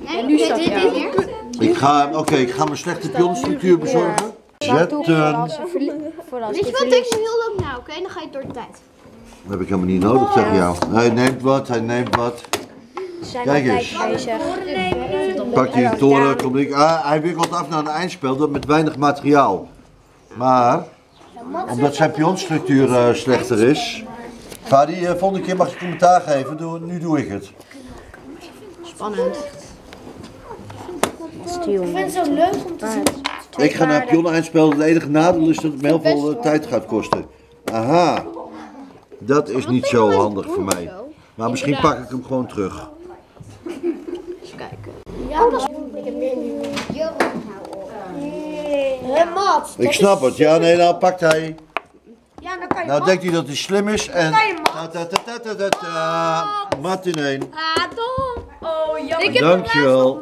Nee, nu staat dit hier. Ik ga, oké, ik ga mijn slechte pionstructuur bezorgen. Zetten. Weet je wat, denk je heel lang na, oké? Dan ga je door de tijd. Dat heb ik helemaal niet nodig tegen jou. Hij neemt wat, hij neemt wat. Kijk eens. Pak die toren, kom ik. Ah, hij wikkelt af naar een eindspel dat met weinig materiaal. Maar, omdat zijn pionstructuur eh, slechter is. Fadi, uh, volgende keer mag je commentaar geven. Doe, nu doe ik het. Spannend. Ik vind het zo leuk om te zien. Ik ga naar pion eindspel. Het enige nadeel is dat het me heel veel tijd gaat kosten. Aha. Dat is niet zo handig voor mij. Maar misschien pak ik hem gewoon terug. Ja, dat is... Ik heb weer nu Hé. Ik snap het. Ja, nee, nou pakt hij. Ja, dan kan je Nou denkt hij dat hij slim is en... kan je Ta ta ta ta ta ta ta. Mat in één. Ah. Oh, jammer. Ik heb Dankjewel.